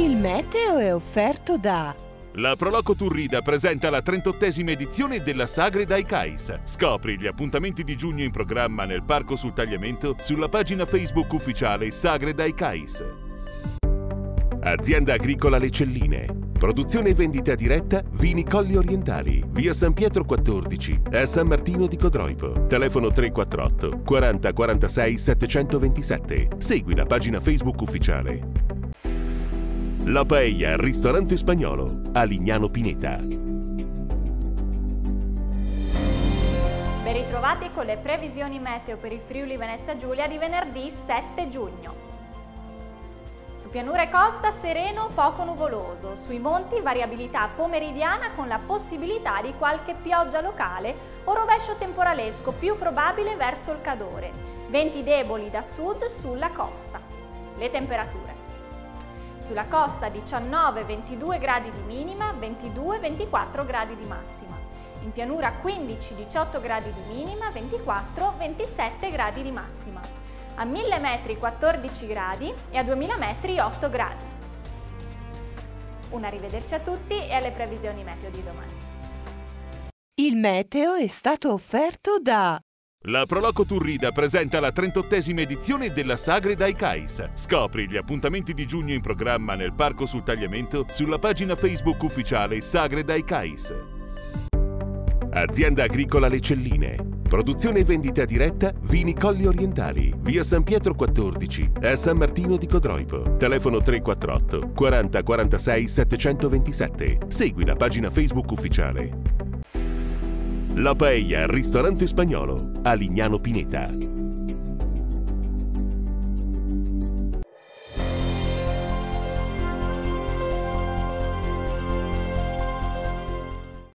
Il meteo è offerto da La Proloco Turrida presenta la 38esima edizione della Sagre dai Cais. Scopri gli appuntamenti di giugno in programma nel Parco sul Tagliamento sulla pagina Facebook ufficiale Sagre dai Cais. Azienda Agricola Le Celline. Produzione e vendita diretta Vini Colli Orientali. Via San Pietro 14 a San Martino di Codroipo. Telefono 348 40 46 727. Segui la pagina Facebook ufficiale. La Paella, ristorante spagnolo, a Lignano Pineta. Ben ritrovati con le previsioni meteo per il Friuli Venezia Giulia di venerdì 7 giugno. Su pianura e costa sereno, poco nuvoloso. Sui monti variabilità pomeridiana con la possibilità di qualche pioggia locale o rovescio temporalesco più probabile verso il Cadore. Venti deboli da sud sulla costa. Le temperature. Sulla costa 19-22 gradi di minima, 22-24 gradi di massima. In pianura 15-18 gradi di minima, 24-27 gradi di massima. A 1000 metri 14 gradi e a 2000 metri 8 gradi. Un arrivederci a tutti e alle previsioni meteo di domani. Il meteo è stato offerto da La Proloco Turrida presenta la 38esima edizione della Sagre dai Cais. Scopri gli appuntamenti di giugno in programma nel Parco sul Tagliamento sulla pagina Facebook ufficiale Sagre dai Cais. Azienda Agricola Le Celline. Produzione e vendita diretta Vini Colli Orientali. Via San Pietro 14 a San Martino di Codroipo. Telefono 348 40 46 727. Segui la pagina Facebook ufficiale. La Paella, ristorante spagnolo, a Lignano Pineta.